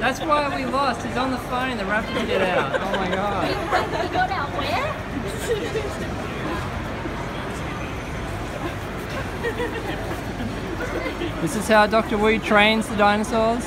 That's why we lost. He's on the phone. The raptor get out. Oh my god. He got out where? This is how Dr. Wu trains the dinosaurs.